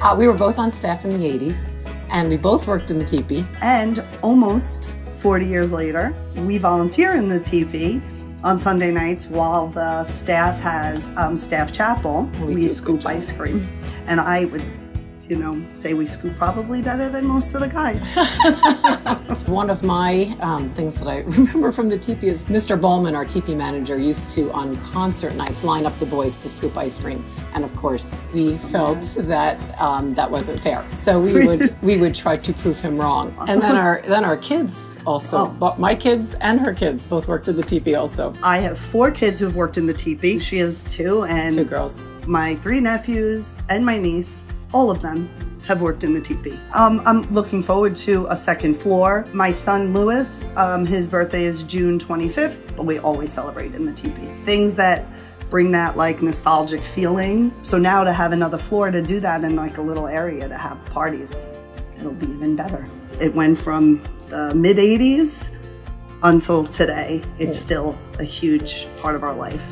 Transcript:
Uh, we were both on staff in the 80s, and we both worked in the teepee. And almost 40 years later, we volunteer in the teepee on Sunday nights while the staff has um, staff chapel. we We, scoop ice cream. And I would, you know, say we scoop probably better than most of the guys. One of my um, things that I remember from the teepee is Mr. Bowman, our teepee manager, used to on concert nights line up the boys to scoop ice cream, and of course we felt that um, that wasn't fair. So we would we would try to prove him wrong. And then our then our kids also, Oh. but my kids and her kids both worked in the teepee also. I have four kids who've worked in the teepee. She has two, and Two girls. my three nephews and my niece, all of them have worked in the teepee. Um, I'm looking forward to a second floor. My son Lewis, um, his birthday is June 25th, but we always celebrate in the teepee. Things that bring that like nostalgic feeling. So now to have another floor to do that in like a little area to have parties, it'll be even better. It went from the mid 80s until today. It's still a huge part of our life.